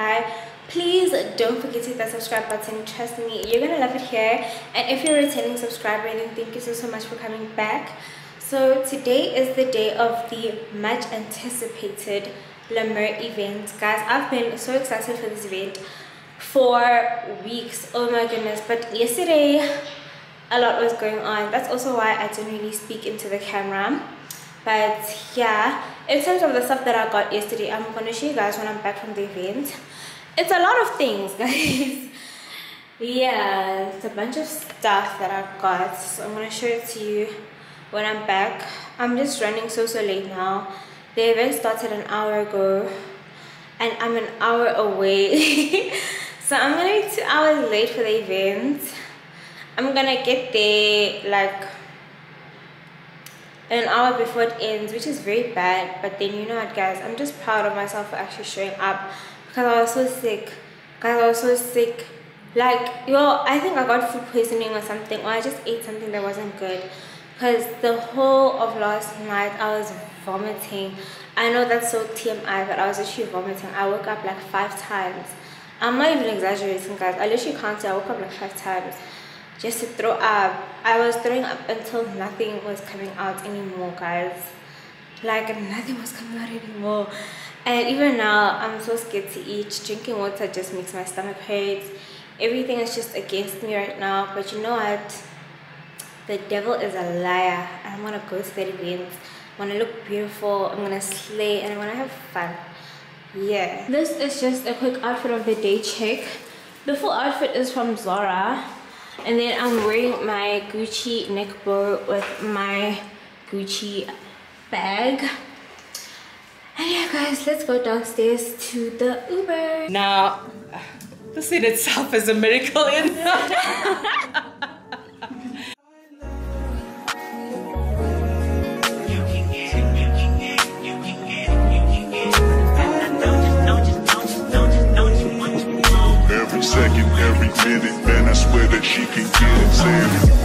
by please don't forget to hit that subscribe button. Trust me you're gonna love it here. And if you're a returning subscriber then thank you so so much for coming back. So today is the day of the much anticipated La Mer event. Guys i've been so excited for this event for weeks. Oh my goodness. But yesterday a lot was going on. That's also why i didn't really speak into the camera. But yeah in terms of the stuff that i got yesterday i'm gonna show you guys when i'm back from the event it's a lot of things guys. Yeah it's a bunch of stuff that I've got. So i'm gonna show it to you when i'm back. I'm just running so so late now. The event started an hour ago and i'm an hour away. So i'm gonna be two hours late for the event. I'm gonna get there like an hour before it ends which is very bad. But then you know what guys? I'm just proud of myself for actually showing up because I was so sick. Guys I was so sick. Like yo I think I got food poisoning or something or I just ate something that wasn't good. Because the whole of last night I was vomiting. I know that's so TMI but I was actually vomiting. I woke up like five times. I'm not even exaggerating guys. I literally can't say I woke up like five times just to throw up. I was throwing up until nothing was coming out anymore guys. Like nothing was coming out anymore and even now i'm so scared to eat. Drinking water just makes my stomach hurt. Everything is just against me right now. But you know what? The devil is a liar. I'm gonna go to the i want to look beautiful. I'm gonna slay and i want to have fun. Yeah. This is just a quick outfit of the day check. The full outfit is from zara. And then I'm wearing my Gucci neck bow with my Gucci bag guys let's go downstairs to the Uber now this in itself is a miracle in Every second, every minute, man, I swear that she can get it. Saying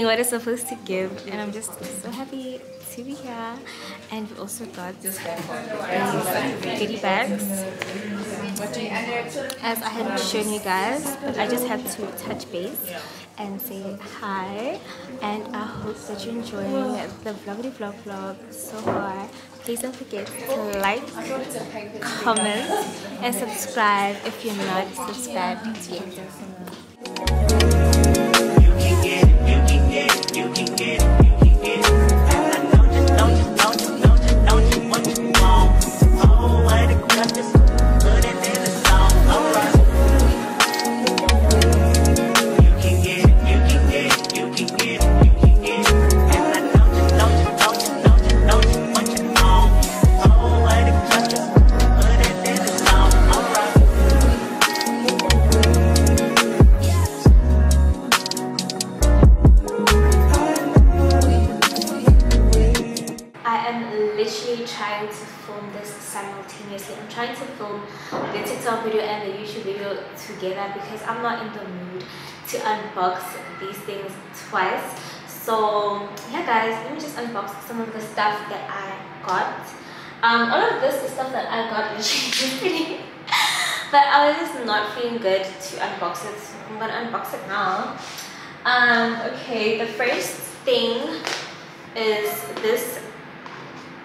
what it's supposed to give. And I'm just so happy to be here. And we also got these goodie bags. As I had shown you guys but I just had to touch base and say hi. And I hope that you're enjoying the vloggity vlog vlog so far. Please don't forget to like comment and subscribe if you're not subscribed yet together because I'm not in the mood to unbox these things twice. so yeah guys let me just unbox some of the stuff that i got. Um all of this is stuff that i got literally but i was just not feeling good to unbox it. So i'm gonna unbox it now. Um okay the first thing is this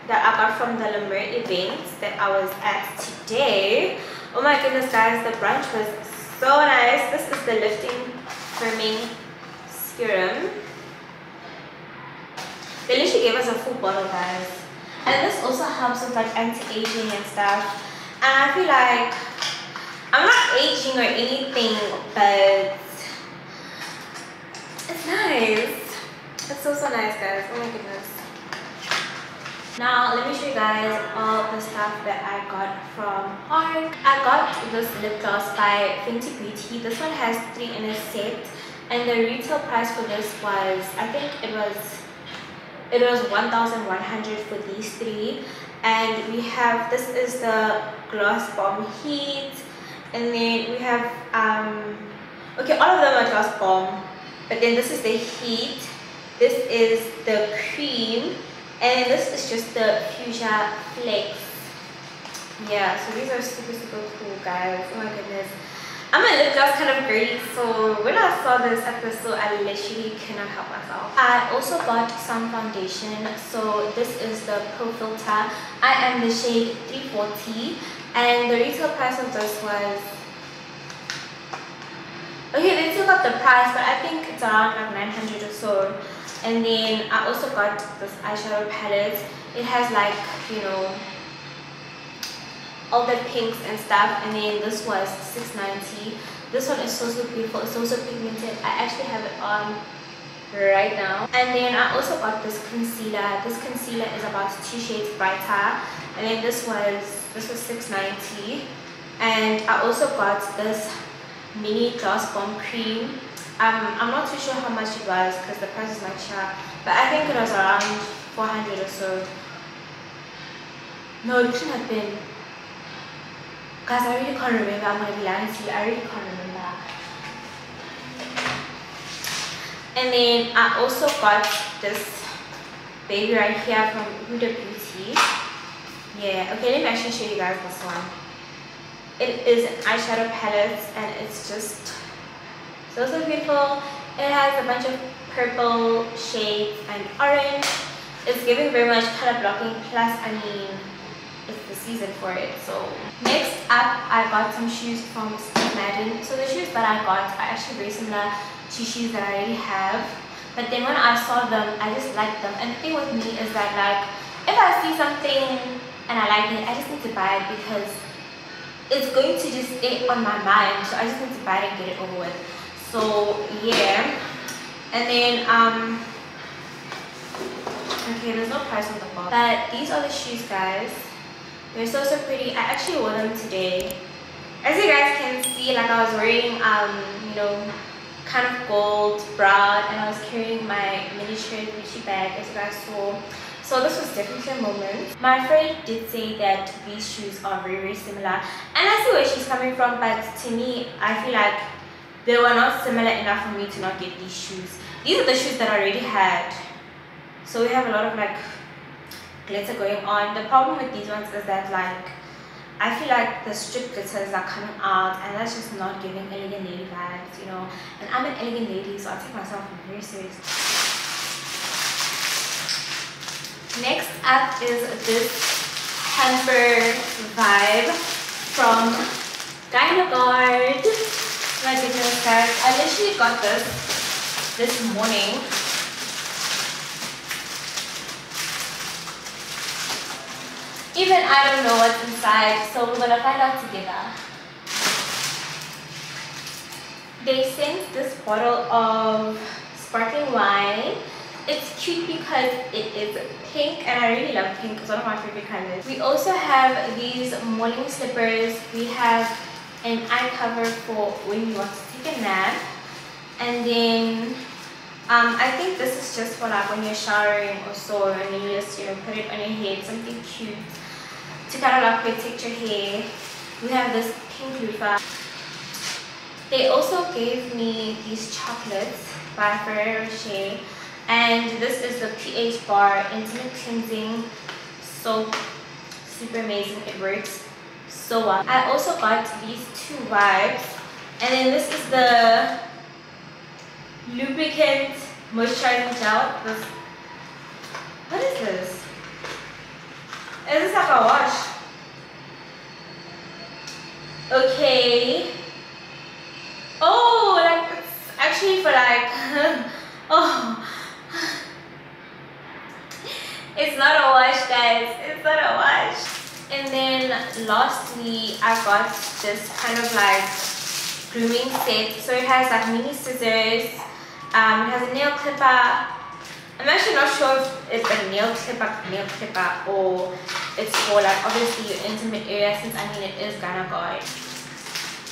that i got from the La Mer event that i was at today. Oh my goodness guys the brunch was so nice this is the lifting firming serum they literally gave us a full bottle guys. And this also helps with like anti-aging and stuff. And i feel like i'm not aging or anything but it's nice. It's so so nice guys. Oh my goodness now let me show you guys all the stuff that i got from Arc. i got this lip gloss by fenty beauty. This one has three in a set. And the retail price for this was i think it was it was 1100 for these three. And we have this is the gloss bomb heat. And then we have um okay all of them are gloss bomb. But then this is the heat. This is the cream and this is just the fuchsia flakes yeah so these are super super cool guys oh my goodness I'm a lip gloss kind of girly, so when I saw this episode, I literally cannot help myself. I also bought some foundation. So this is the Pro Filt'r. I am the shade 340, and the retail price of this was okay. They took up the price, but I think it's around like 900 or so. And then I also got this eyeshadow palette. It has like you know all the pinks and stuff. And then this was 690 this one is so so beautiful. It's also pigmented. I actually have it on right now. And then i also got this concealer. This concealer is about two shades brighter. And then this was this was 690 and i also got this mini gloss bomb cream um i'm not too sure how much it was because the price is not sure but i think it was around 400 or so no it shouldn't have been Guys, I really can't remember. I'm gonna be lying to you. I really can't remember. And then I also got this baby right here from Huda Beauty. Yeah, okay, let me actually show you guys this one. It is an eyeshadow palette and it's just so so beautiful. It has a bunch of purple shades and orange. It's giving very much color blocking. Plus I mean it's the season for it so. Next up i got some shoes from steve madden. So the shoes that i got are actually very similar to shoes that i already have. But then when i saw them i just liked them. And the thing with me is that like if i see something and i like it i just need to buy it because it's going to just stay on my mind. So i just need to buy it and get it over with so yeah and then um okay there's no price on the box but these are the shoes guys they're so, so pretty. I actually wore them today. As you guys can see, like I was wearing, um, you know, kind of gold, brown, and I was carrying my miniature Gucci bag, as you guys saw. So this was definitely a moment. My friend did say that these shoes are very, very similar. And I see where she's coming from, but to me, I feel like they were not similar enough for me to not get these shoes. These are the shoes that I already had. So we have a lot of like glitter going on. The problem with these ones is that like I feel like the strip glitters are coming out and that's just not giving elegant lady vibes, you know. And I'm an elegant lady, so I take myself very seriously. Next up is this Hamper vibe from Gynaguard. Goodness guys, I literally got this this morning Even I don't know what's inside, so we're gonna find out together. They sent this bottle of sparkling wine. It's cute because it is pink and I really love pink. It's one of my favorite colors. We also have these morning slippers. We have an eye cover for when you want to take a nap. And then um, I think this is just for like when you're showering or so and you just you know put it on your head, something cute to kind of like protect your hair. We have this pink loofah. They also gave me these chocolates by Ferrero Rocher. and this is the ph bar intimate cleansing soap super amazing it works so well i also got these two wipes. And then this is the lubricant moisturizing gel. This what is this? Is this like a wash okay. Oh like it's actually for like oh. It's not a wash guys. It's not a wash and then lastly i got this kind of like grooming set so it has like mini scissors um it has a nail clipper i'm actually not sure if it's a nail clipper nail clipper or it's for like obviously your intimate area since I mean it is Gynaguard.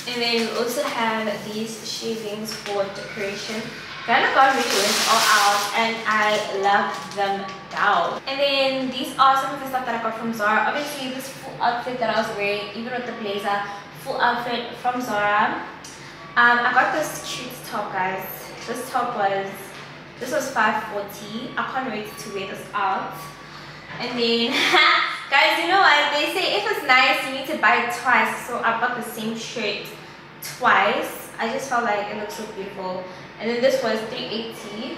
And then we also have these shavings for decoration. Guard really went all out and I love them down. And then these are some of the stuff that I got from Zara. Obviously this full outfit that I was wearing, even with the blazer, full outfit from Zara. Um, I got this cute top guys. This top was, this was 540 I can't wait to wear this out. And then Guys, you know what? They say if it's nice, you need to buy it twice. So I bought the same shirt twice. I just felt like it looked so beautiful. And then this was 380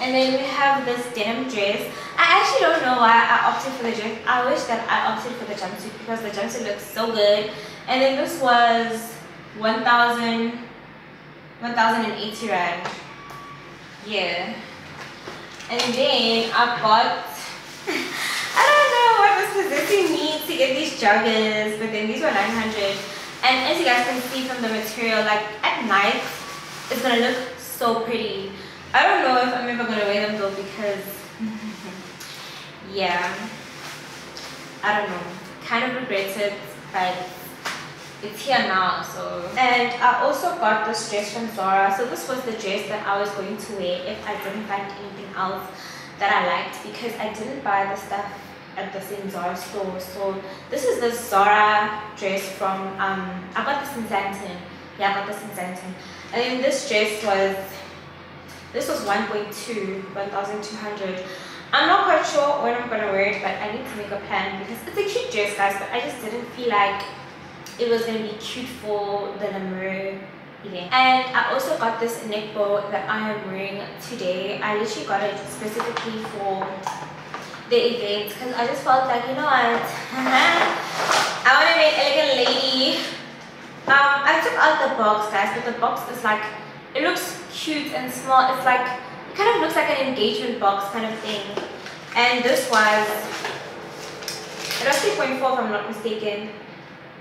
and then we have this denim dress. I actually don't know why I opted for the dress. I wish that I opted for the jumpsuit because the jumpsuit looks so good. And then this was 1,000, 1,080 rand. Yeah. And then I bought I don't know what was possessing me to get these joggers, but then these were 900 and as you guys can see from the material, like at night, it's gonna look so pretty. I don't know if I'm ever gonna wear them though because, yeah, I don't know. Kind of regret it, but it's here now so and i also got this dress from zara so this was the dress that i was going to wear if i didn't find anything else that I liked because I didn't buy the stuff at the same Zara store. So this is the Zara dress from, um, I got this in Sandton. Yeah, I got this in Sandton. And then this dress was, this was 1.2, 1,200. I'm not quite sure when I'm gonna wear it, but I need to make a plan because it's a cute dress, guys, but I just didn't feel like it was gonna be cute for the La Mer and I also got this neck bow that I am wearing today. I literally got it specifically for the event because I just felt like, you know what, I want to be an elegant lady. Um, I took out the box guys, but the box is like, it looks cute and small. It's like, it kind of looks like an engagement box kind of thing. And this was, it was 3.4 if I'm not mistaken.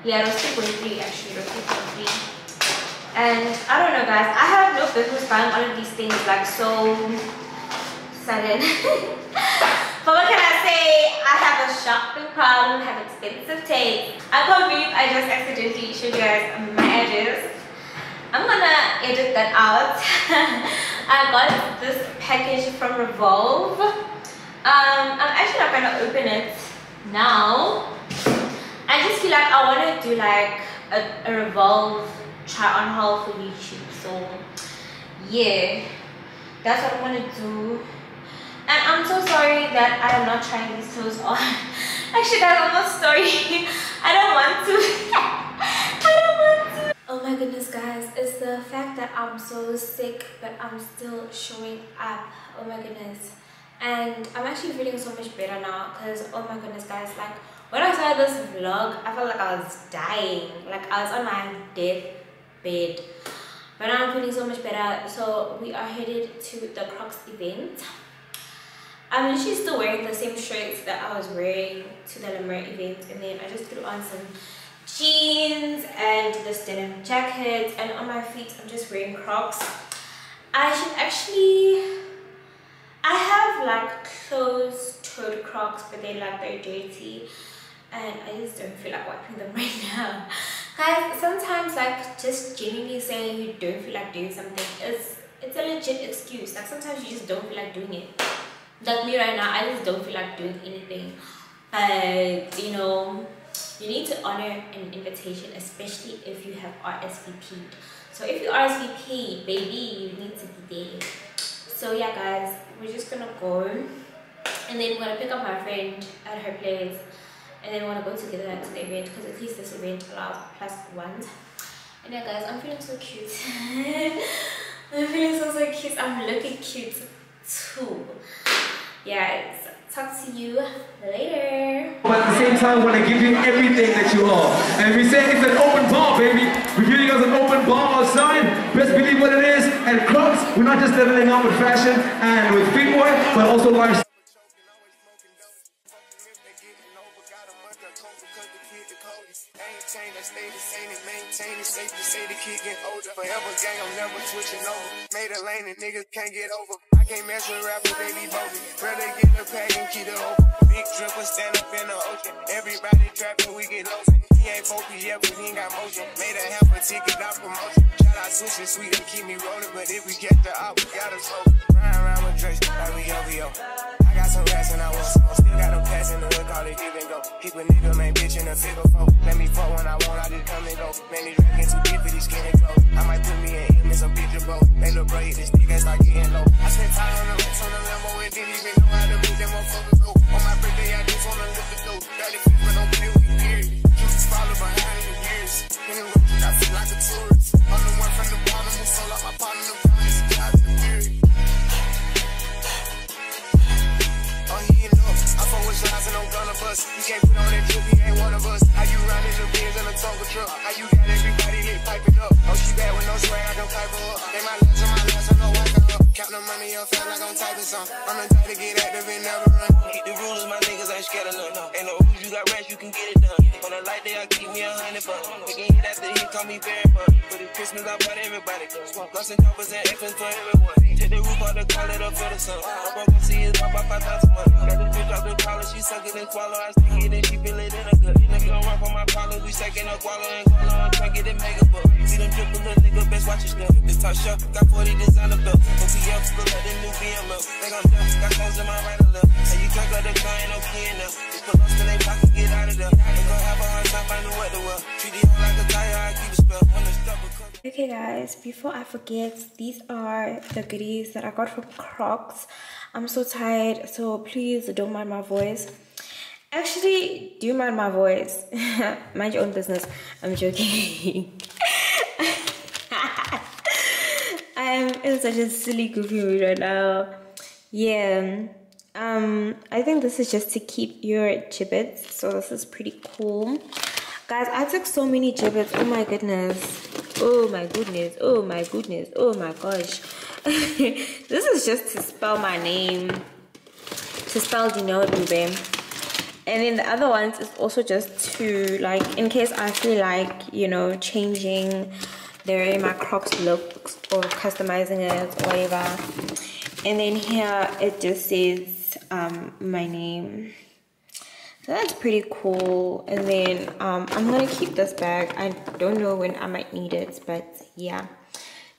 Yeah, it was 3.3 actually, it was 3.3 and I don't know guys I have no business buying all of these things like so sudden but what can I say? I have a shopping problem have expensive taste. I can't believe I just accidentally showed you guys my address I'm gonna edit that out. I got this package from Revolve. Um, I'm actually not gonna open it now. I just feel like I want to do like a, a Revolve try on haul for YouTube. So yeah, that's what I'm gonna do. And I'm so sorry that I am not trying these clothes on. Actually, guys, I'm not sorry. I don't want to. I don't want to. Oh my goodness, guys. It's the fact that I'm so sick, but I'm still showing up. Oh my goodness. And I'm actually feeling so much better now because, oh my goodness, guys, like when I started this vlog, I felt like I was dying. Like I was on my death bed but now i'm feeling so much better so we are headed to the crocs event i'm literally still wearing the same shirts that i was wearing to the La Mer event and then i just threw on some jeans and this denim jacket and on my feet i'm just wearing crocs. I should actually i have like closed-toed crocs but they're like very dirty and i just don't feel like wiping them right now. Guys sometimes like just genuinely saying you don't feel like doing something is it's a legit excuse. Like sometimes you just don't feel like doing it like me right now i just don't feel like doing anything. But you know you need to honor an invitation especially if you have rsvp'd so if you rsvp baby you need to be there. So yeah guys we're just gonna go. And then we're gonna pick up my friend at her place. And then we're gonna go together to the event because at least this event allows plus ones and yeah guys i'm feeling so cute. I'm feeling so so cute. I'm looking cute too yeah talk to you later. But at the same time want to give you everything that you are. And we say it's an open bar baby. We're giving us an open bar outside. Best believe what it is. And Crocs we're not just leveling up with fashion and with streetwear but also lifestyle stay the same and maintain it. Safe to say the kid get older. Forever gang, I'm never switching over. Made a lane and niggas can't get over. I can't mess with rappers, they be bogus. Rather get the pack and keep it open. Big dripper stand up in the ocean. Everybody trapping, we get lost. He ain't focused yet, but he ain't got motion. Made a half a ticket, not promotion. Shout out sushi sweet and keep me rolling. But if we get the op, we gotta slow. Ride around with Drake, like we OVO. I got some rats and I want some. Still got a pass in the hood, call it give and go. Keep a nigga, main bitch in a figure four. Let me fuck when I want, I just come and go. Man, these drinking too deep for these skinny clothes. I might put me in him in some picture boat. They look bro, this nigga start getting low. I spent time on the rest on the Lambo and didn't even know how to move them motherfuckers go. On my birthday, I just wanna lift the dough. Barely keep but don't play with me, period. Keep follow behind in the years. In the road, I feel like a tourist. I'm the one from the bottom who sold out my partner. slides and I'm gonna bust. You can't put on that drip, he ain't one of us. How you riding the Benz in a Tonka truck? How you got everybody lit piping up? Oh, she bad with no swag, I can pipe her up. They my last and my last, I know walk her up. Count the money up fast like I'm typing some. I'm the type to get active and never done. On a light day, I keep me a hundred bucks. Again, hit after he call me very fun. For the Christmas, I bought everybody. Lost and choppers and infants for everyone. Take the roof out the call it up for the sun. I'm gonna see it drop by 5,000 months. Got the bitch off the collar, she suck it and swallow. I stick it and she feel it in a gut. Nigga don't run for my collar, we second up wallow and swallow and try get it mega book. See them dribble, little nigga, best watch your step. This top shelf, got 40 designer belts. OTF, still at the new BM up. Think I'm deaf, got clothes in my right or left. Hey, you drink up the car, ain't no key there. Just put us in they pocket, get out of there. They gon' have a I Okay guys, before I forget, these are the goodies that I got from Crocs. I'm so tired, so please don't mind my voice. Actually, do mind my voice. mind your own business. I'm joking. I'm in such a silly goofy mood right now. Yeah. Um, I think this is just to keep your Jibbitz. So this is pretty cool. Guys, I took so many Jibbitz. Oh my goodness oh my goodness oh my goodness oh my gosh this is just to spell my name to spell Dineo Dube and then the other ones is also just to like in case I feel like you know changing the way my crocs looks or customizing it whatever and then here it just says um, my name. So that's pretty cool. And then um, i'm gonna keep this bag. I don't know when i might need it but yeah.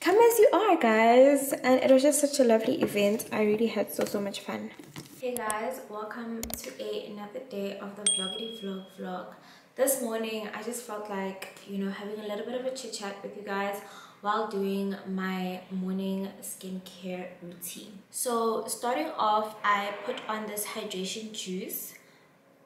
Come as you are guys. And it was just such a lovely event. I really had so so much fun. Hey guys. Welcome to another day of the vloggity vlog vlog this morning i just felt like you know having a little bit of a chit chat with you guys while doing my morning skincare routine so starting off i put on this hydration juice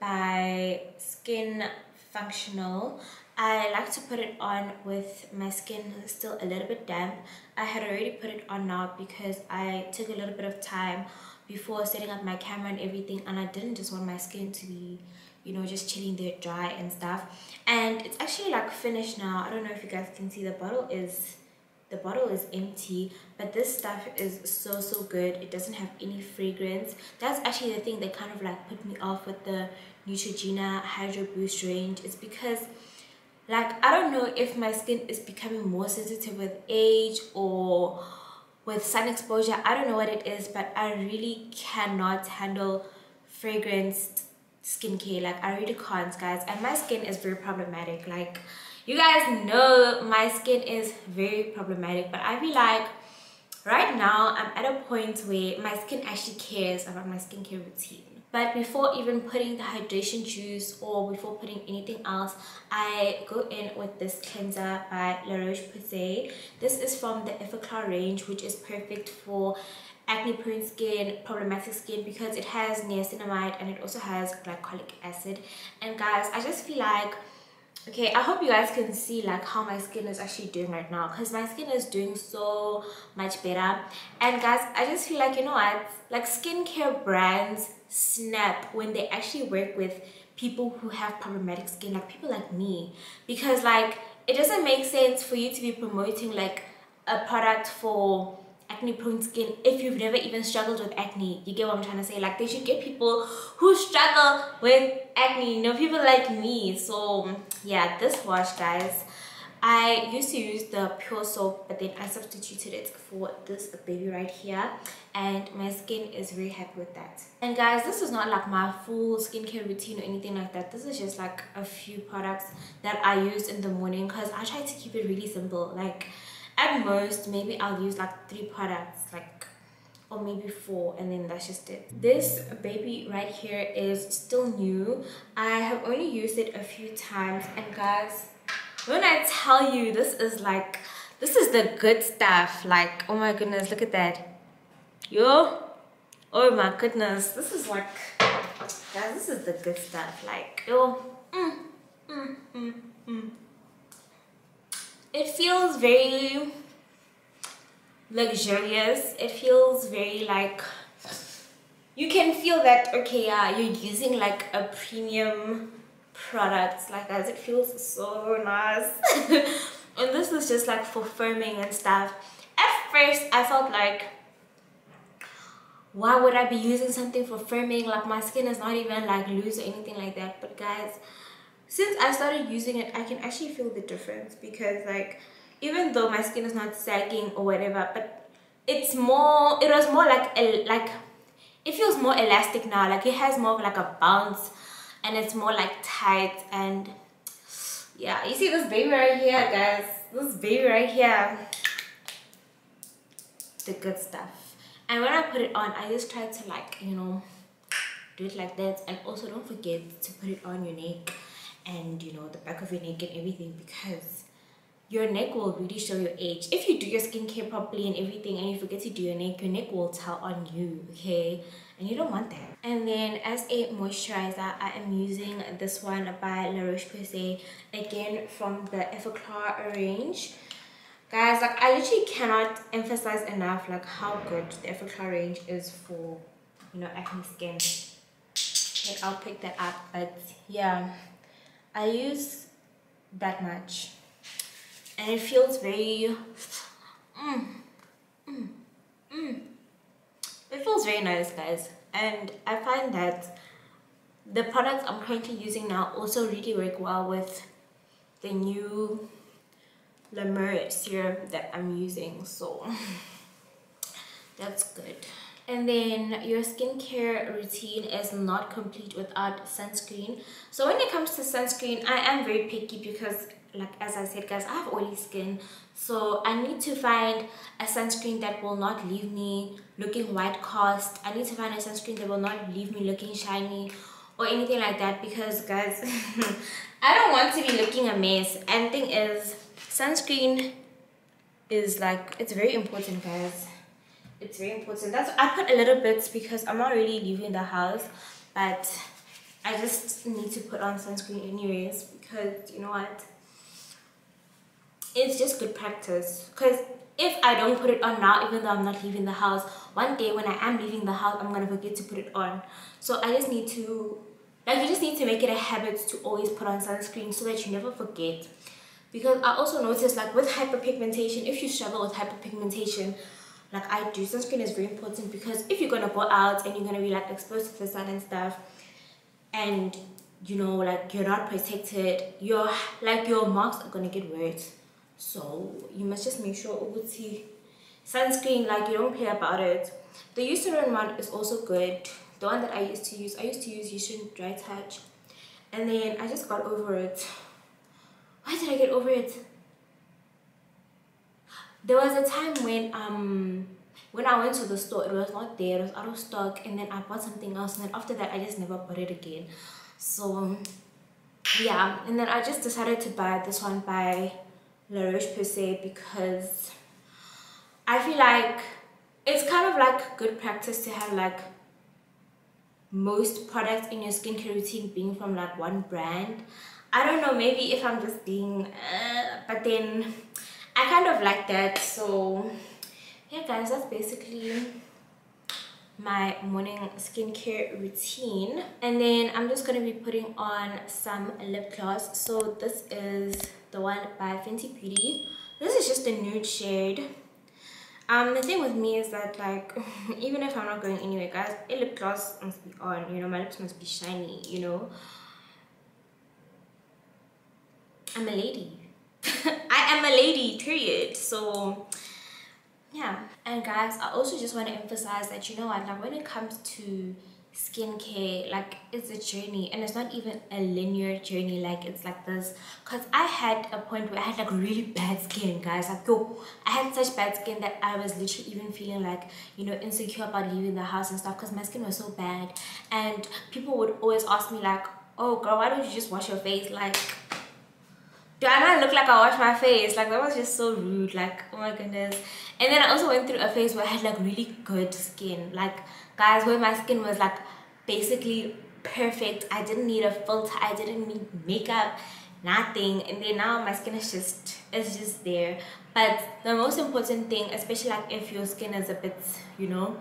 by Skin Functional. I like to put it on with my skin still a little bit damp. I had already put it on now because I took a little bit of time before setting up my camera and everything and I didn't just want my skin to be you know just chilling there dry and stuff. And it's actually like finished now. I don't know if you guys can see the bottle is the bottle is empty but this stuff is so so good. It doesn't have any fragrance. That's actually the thing that kind of like put me off with the Neutrogena Hydro Boost range. Is because like I don't know if my skin is becoming more sensitive with age or with sun exposure. I don't know what it is but I really cannot handle fragranced skincare like I really can't guys and my skin is very problematic like you guys know my skin is very problematic but I feel like right now I'm at a point where my skin actually cares about my skincare routine. But before even putting the hydration juice or before putting anything else I go in with this cleanser by La Roche-Posay. This is from the Effaclar range which is perfect for acne prone skin problematic skin because it has niacinamide and it also has glycolic acid. And guys i just feel like okay i hope you guys can see like how my skin is actually doing right now because my skin is doing so much better. And guys i just feel like you know what? Like skincare brands snap when they actually work with people who have problematic skin like people like me. Because like it doesn't make sense for you to be promoting like a product for acne prone skin if you've never even struggled with acne you get what i'm trying to say like they should get people who struggle with acne you know people like me so yeah this wash guys I used to use the pure soap but then I substituted it for this baby right here and my skin is very happy with that. And guys this is not like my full skincare routine or anything like that. This is just like a few products that I use in the morning because I try to keep it really simple. Like at most maybe I'll use like three products like or maybe four and then that's just it. This baby right here is still new. I have only used it a few times and guys when i tell you this is like this is the good stuff. Like oh my goodness look at that. Yo oh my goodness this is like guys this is the good stuff. Like yo mm, mm, mm, mm. It feels very luxurious. It feels very like you can feel that okay yeah you're using like a premium product. Like as it feels so nice. And this is just like for firming and stuff. At first i felt like why would i be using something for firming like my skin is not even like loose or anything like that. But guys since i started using it i can actually feel the difference because like even though my skin is not sagging or whatever but it's more it was more like a like it feels more elastic now. Like it has more like a bounce and it's more like tight and yeah you see this baby right here guys? This baby right here. The good stuff. And when i put it on i just try to like you know do it like that. And also don't forget to put it on your neck and you know the back of your neck and everything because your neck will really show your age. If you do your skincare properly and everything and you forget to do your neck your neck will tell on you okay? And you don't want that. And then as a moisturizer i am using this one by la roche-posay again from the effaclar range. Guys like i literally cannot emphasize enough like how good the effaclar range is for you know acne skin. Like i'll pick that up but yeah i use that much. And it feels very mm, mm, mm. it feels very nice guys. And i find that the products i'm currently using now also really work well with the new La Mer serum that i'm using so that's good and then your skincare routine is not complete without sunscreen. So when it comes to sunscreen i am very picky because like as i said guys i have oily skin. So i need to find a sunscreen that will not leave me looking white cast i need to find a sunscreen that will not leave me looking shiny or anything like that because guys i don't want to be looking a mess. And thing is sunscreen is like it's very important guys it's very important. That's i put a little bit because i'm not really leaving the house but i just need to put on sunscreen anyways because you know what? It's just good practice. Because if i don't put it on now even though i'm not leaving the house one day when i am leaving the house i'm gonna forget to put it on. So i just need to like you just need to make it a habit to always put on sunscreen so that you never forget. Because i also noticed like with hyperpigmentation if you struggle with hyperpigmentation like i do sunscreen is very important because if you're gonna go out and you're gonna be like exposed to the sun and stuff and you know like you're not protected your like your marks are gonna get worse. So you must just make sure ukuthi sunscreen like you don't play about it. The Eucerin one is also good. The one that I used to use I used to use Eucerin Dry Touch and then I just got over it. Why did I get over it there was a time when um when I went to the store it was not there it was out of stock and then I bought something else and then after that I just never bought it again. So yeah and then I just decided to buy this one by La Roche-Posay because I feel like it's kind of like good practice to have like most products in your skincare routine being from like one brand. I don't know maybe if i'm just being uh, but then i kind of like that so yeah guys that's basically my morning skincare routine. And then i'm just going to be putting on some lip gloss. So this is the one by fenty beauty. This is just a nude shade. Um the thing with me is that like even if i'm not going anywhere guys a lip gloss must be on you know my lips must be shiny you know. I'm a lady i am a lady period. So yeah. And guys i also just want to emphasize that you know what like when it comes to skincare like it's a journey and it's not even a linear journey like it's like this. Because i had a point where i had like really bad skin guys. Like yo i had such bad skin that i was literally even feeling like you know insecure about leaving the house and stuff because my skin was so bad. And people would always ask me like oh girl why don't you just wash your face? Like do I not look like I wash my face? Like that was just so rude. Like oh my goodness. And then I also went through a phase where I had like really good skin. Like guys, where my skin was like basically perfect. I didn't need a filter. I didn't need makeup, nothing. And then now my skin is just it's just there. But the most important thing, especially like if your skin is a bit, you know,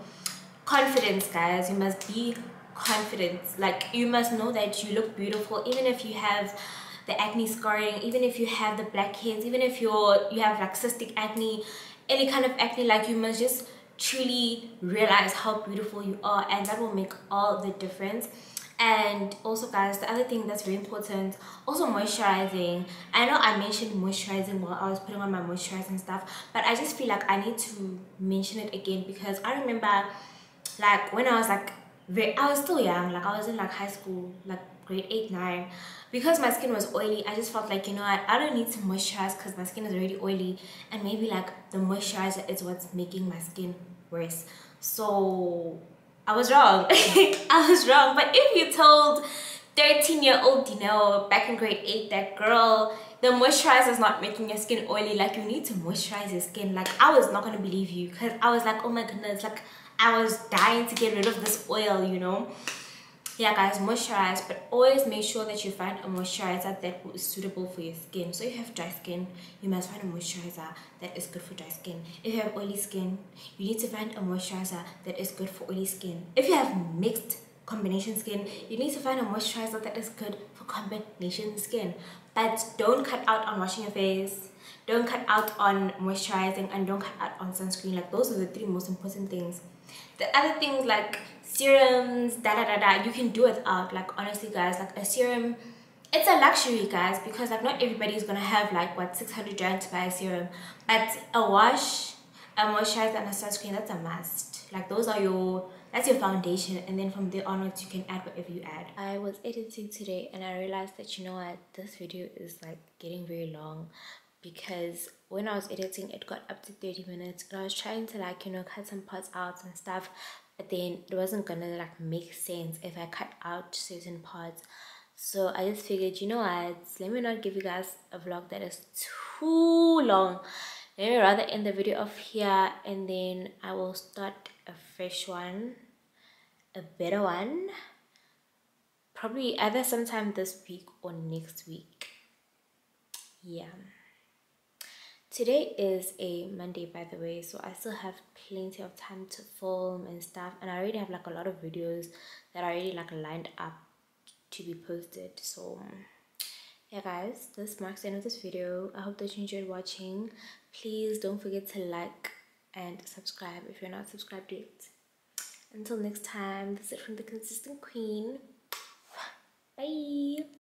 confidence, guys. You must be confident. Like you must know that you look beautiful, even if you have the acne scarring even if you have the blackheads even if you're you have like cystic acne any kind of acne like you must just truly realize how beautiful you are and that will make all the difference. And also guys the other thing that's very important also moisturizing. I know i mentioned moisturizing while i was putting on my moisturizing stuff but i just feel like i need to mention it again because i remember like when i was like very i was still young like i was in like high school like grade 8 9 because my skin was oily i just felt like you know i, I don't need to moisturize because my skin is already oily and maybe like the moisturizer is what's making my skin worse. So i was wrong. I was wrong. But if you told 13 year old Dineo back in grade 8 that girl the moisturizer is not making your skin oily like you need to moisturize your skin like i was not gonna believe you because i was like oh my goodness like i was dying to get rid of this oil you know yeah guys moisturize but always make sure that you find a moisturizer that is suitable for your skin. So if you have dry skin you must find a moisturizer that is good for dry skin. If you have oily skin you need to find a moisturizer that is good for oily skin. If you have mixed combination skin you need to find a moisturizer that is good for combination skin. But don't cut out on washing your face. Don't cut out on moisturizing and don't cut out on sunscreen. Like those are the three most important things. The other things like serums da da da da. You can do without like honestly guys like a serum it's a luxury guys because like not everybody is gonna have like what 600 rand to buy a serum. But a wash a moisturizer and a sunscreen that's a must. Like those are your that's your foundation and then from there onwards you can add whatever you add. I was editing today and i realized that you know what this video is like getting very long because when I was editing it got up to 30 minutes and I was trying to like you know cut some parts out and stuff but then it wasn't gonna like make sense if I cut out certain parts. So I just figured you know what? Let me not give you guys a vlog that is too long. Let me rather end the video off here and then I will start a fresh one a better one probably either sometime this week or next week. Yeah today is a monday by the way so i still have plenty of time to film and stuff and i already have like a lot of videos that are already like lined up to be posted so yeah guys this marks the end of this video. I hope that you enjoyed watching. Please don't forget to like and subscribe if you're not subscribed yet. Until next time this is from the consistent queen